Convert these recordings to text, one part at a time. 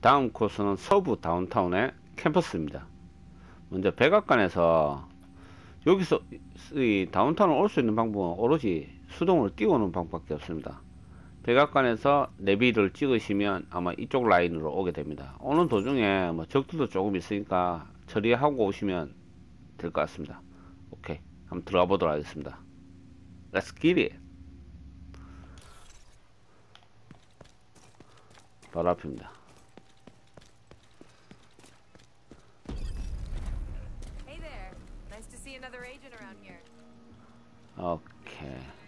다음 코스는 서부 다운타운의 캠퍼스입니다. 먼저 백악관에서 여기서 이 다운타운을 올수 있는 방법은 오로지 수동으로 뛰어오는 방법밖에 없습니다. 백악관에서 내비를 찍으시면 아마 이쪽 라인으로 오게 됩니다. 오는 도중에 뭐 적들도 조금 있으니까 처리하고 오시면 될 것 같습니다. 오케이. 한번 들어가 보도록 하겠습니다. Let's get it. 바로 앞입니다. Another agent around here. 오케이.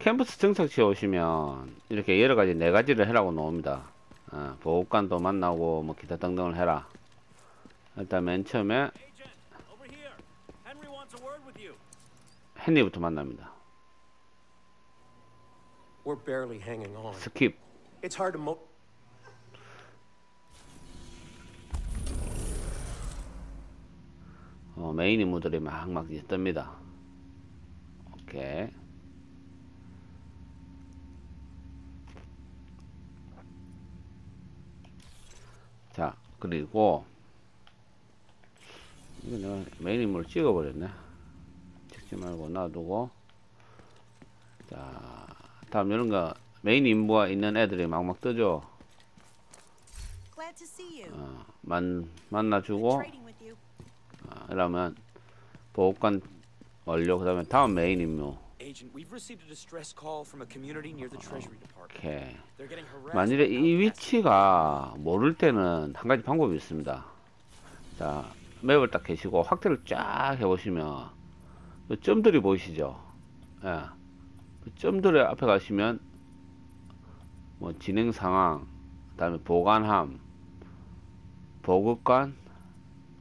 캠퍼스 정착지에 오시면 이렇게 여러 가지 네 가지를 해라고 나옵니다. 어, 보호관도 만나고 뭐 기타 등등을 해라. 일단 맨 처음에. 헨리부터 만납니다. skip. 어, 메인 인물들이 막막 이제 뜹니다. 오케이. 자, 그리고 이거 내가 메인 인물을 찍어버렸네. 찍지 말고 놔두고 자, 다음 이런 거 메인 인물가 있는 애들이 막막 뜨죠. 어, 만 만나주고. 아, 이러면 보호관 완료 그 다음에 다음 메인 임무 Harassed. 만일에 이. 위치가 모를 때는 한 가지 방법이 있습니다 자 맵을 딱 계시고 확대를 쫙 해보시면 그 점들이 보이시죠 예. 그 점들의 앞에 가시면 뭐 진행 상황 그 다음에 보관함 보급관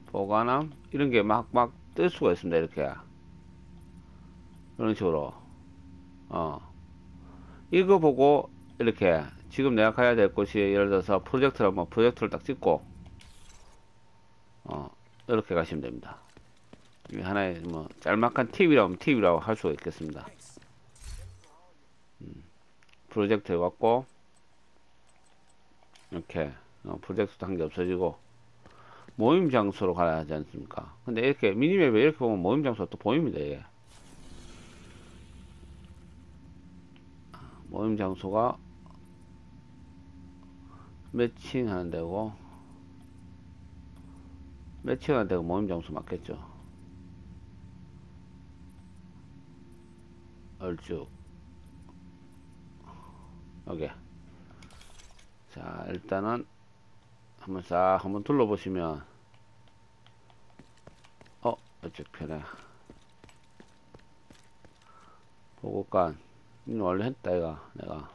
보관함 이런 게 막 막 뜰 수가 있습니다 이렇게 그런 식으로. 어. 이거 보고 이렇게 지금 내가 가야 될 곳이 예를 들어서 프로젝트를 뭐 프로젝트를 딱 찍고 어 이렇게 가시면 됩니다. 이게 하나의 뭐 짤막한 팁이라면 팁이라고 할 수가 있겠습니다. 음, 프로젝트 해갖고 이렇게 어, 프로젝트도 한 개 없어지고 모임 장소로 가야 하지 않습니까? 근데 이렇게 미니맵에 이렇게 보면 모임 장소가 또 보입니다 예. 모임 장소가 매칭하는 데고 매칭하는 데가 모임 장소 맞겠죠? 얼쭉 여기 자 일단은 한번 싹 한번 둘러보시면. 어 이쪽 편에. 보고관 이거 원래 했다 이가 내가.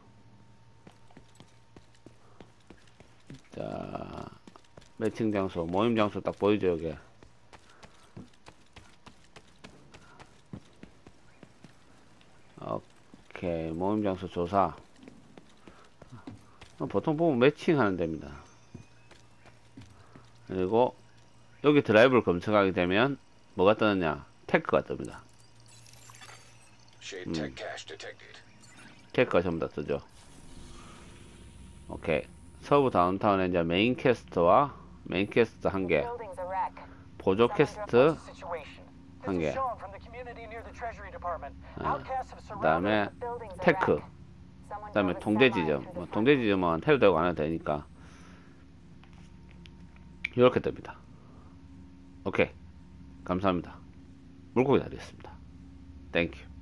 자 매칭 장소 모임 장소 딱 보이죠 여기? 오케이 모임 장소 조사. 어, 보통 보면 matching하는 데입니다. 그리고 여기 드라이브를 검색하게 되면 뭐가 뜨느냐? tech가 뜹니다. Shade tech가 전부 다 뜨죠 오케이 서부 다운타운에 이제 메인 캐스트와 메인 캐스트 한개. 보조 캐스트 한 개. Shown from the community near the Treasury Department. 아, Outcasts have surrounded 그다음에 Building's a 테크 wreck. Someone 그다음에 drove a 동대 semi 지점 through 뭐 the 동대 지점은 해도 되고 안 해도 되니까 이렇게 뜹니다 오케이 감사합니다 물고기 다리였습니다 땡큐